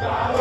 Father.